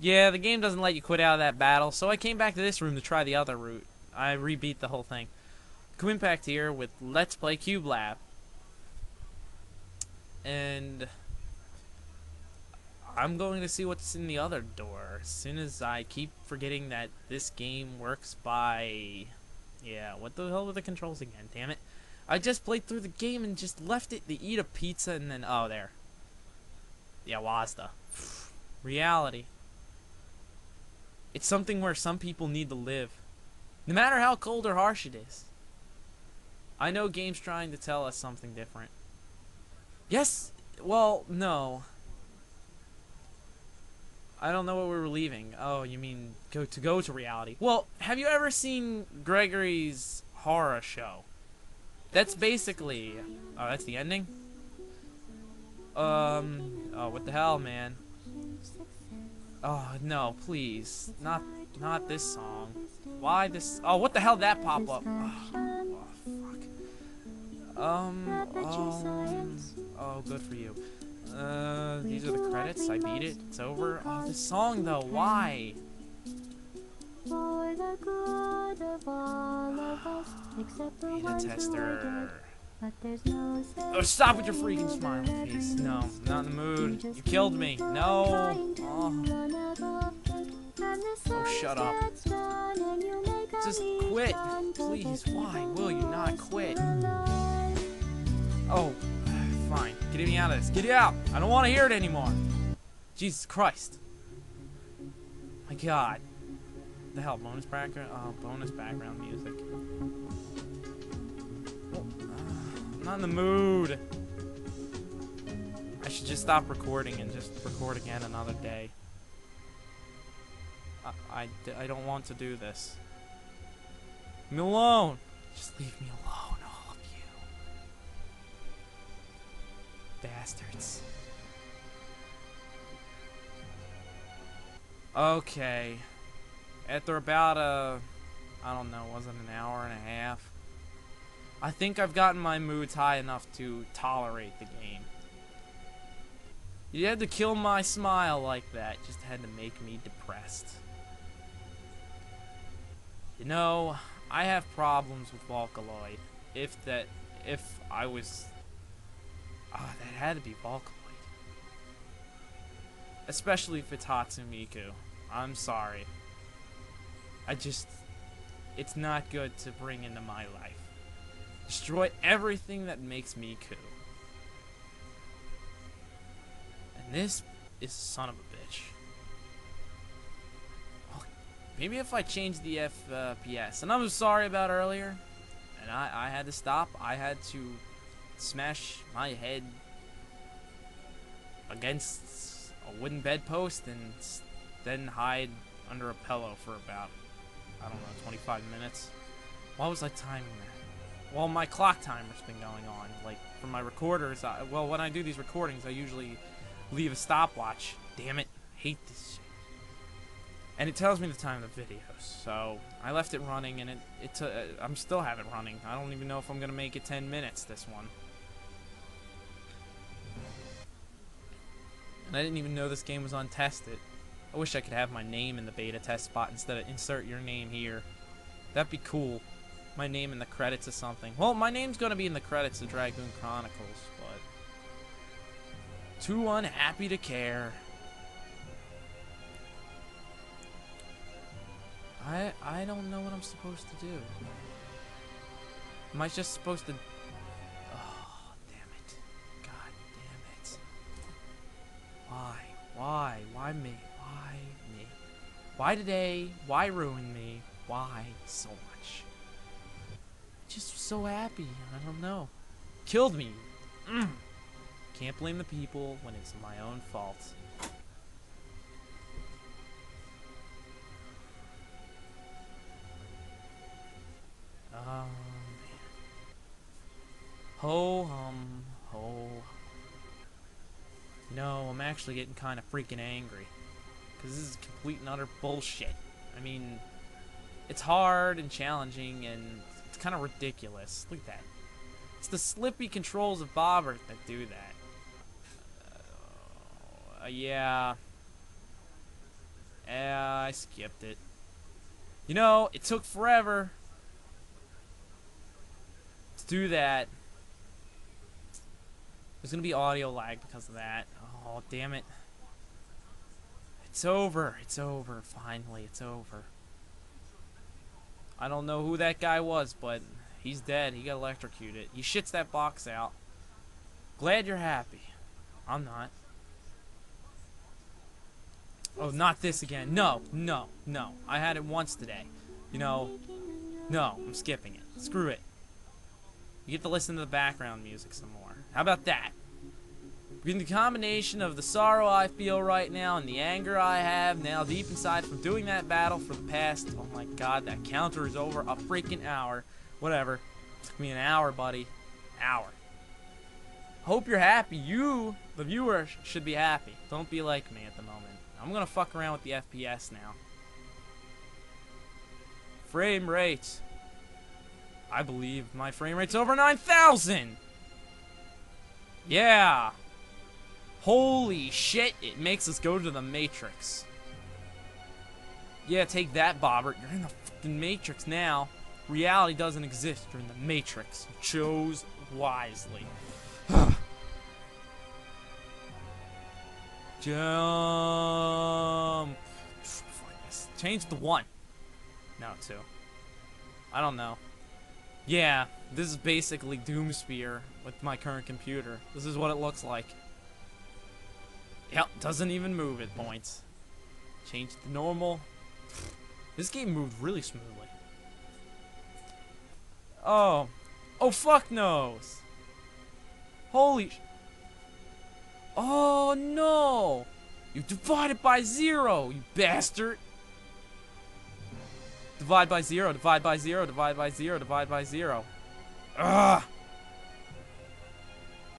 Yeah, the game doesn't let you quit out of that battle, so I came back to this room to try the other route. I rebeat the whole thing. Back here with Let's Play Cube Lab. And I'm going to see what's in the other door as soon as I keep forgetting that this game works by yeah, what the hell were the controls again? Damn it. I just played through the game and just left it to eat a pizza and then oh there. Yeah, Wazda. Reality. It's something where some people need to live. No matter how cold or harsh it is. I know game's trying to tell us something different. Yes, well, no. I don't know what we were leaving. Oh, you mean go to go to reality. Well, have you ever seen Gregory's horror show? That's basically Oh, that's the ending? Um, oh, what the hell, man? Oh, no, please. Not not this song. Why this? Oh, what the hell did that pop up? Oh, fuck. Um, um, oh, good for you. Uh, these are the credits. I beat it. It's over. Oh, this song though. Why? Beta tester. Oh, stop with your freaking smile please. No, not in the mood. You killed me. No. Oh. Oh, shut up. Just quit. Please, why will you not quit? Oh, fine. Get me out of this. Get it out. I don't want to hear it anymore. Jesus Christ. My God. The hell? Bonus background? Oh, bonus background music. Uh, not in the mood. I should just stop recording and just record again another day. I, I, I don't want to do this. Leave me alone. Just leave me alone, all of you. Bastards. Okay. After about a, I don't know, was it an hour and a half? I think I've gotten my moods high enough to tolerate the game. You had to kill my smile like that, just had to make me depressed. You know, I have problems with Vocaloid. If that, if I was, ah, oh, that had to be Vocaloid. Especially if it's Hatsumiku. I'm sorry. I just, it's not good to bring into my life. Destroy everything that makes Miku. And this is son of a bitch. Maybe if I change the FPS. And I'm sorry about earlier. And I, I had to stop. I had to smash my head against a wooden bedpost and then hide under a pillow for about, I don't know, 25 minutes. Why was I timing that? Well, my clock timer's been going on. Like, for my recorders, I, well, when I do these recordings, I usually leave a stopwatch. Damn it. hate this shit and it tells me the time of the video. So I left it running, and it it uh, I'm still have it running. I don't even know if I'm gonna make it 10 minutes this one. And I didn't even know this game was untested. I wish I could have my name in the beta test spot instead of insert your name here. That'd be cool. My name in the credits of something. Well, my name's gonna be in the credits of Dragoon Chronicles, but too unhappy to care. I I don't know what I'm supposed to do. Am I just supposed to... Oh, damn it. God damn it. Why? Why? Why me? Why me? Why today? Why ruin me? Why so much? Just so happy. I don't know. Killed me. Mm. Can't blame the people when it's my own fault. Oh. Ho hum, ho. No, I'm actually getting kind of freaking angry. Because this is complete and utter bullshit. I mean, it's hard and challenging, and it's kind of ridiculous. Look at that. It's the slippy controls of Bobbert that do that. Uh, yeah. I skipped it. You know, it took forever to do that. There's gonna be audio lag because of that. Oh, damn it. It's over. It's over. Finally, it's over. I don't know who that guy was, but he's dead. He got electrocuted. He shits that box out. Glad you're happy. I'm not. Oh, not this again. No, no, no. I had it once today. You know, no, I'm skipping it. Screw it. You get to listen to the background music some more. How about that? The combination of the sorrow I feel right now and the anger I have now deep inside from doing that battle for the past, oh my god, that counter is over a freaking hour. Whatever. Took me an hour, buddy. Hour. Hope you're happy. You, the viewer, should be happy. Don't be like me at the moment. I'm gonna fuck around with the FPS now. Frame rate. I believe my frame rate's over 9,000! Yeah! Holy shit, it makes us go to the Matrix. Yeah, take that, Bobbert. You're in the fucking Matrix now. Reality doesn't exist. You're in the Matrix. You chose wisely. Jump. Change the one. No, two. I don't know. Yeah, this is basically Doomsphere with my current computer. This is what it looks like. Yep, doesn't even move at points. Change to normal. This game moved really smoothly. Oh. Oh, fuck knows. Holy Oh, no. You divided by zero, you bastard. Divide by zero, divide by zero, divide by zero, divide by zero. Ugh.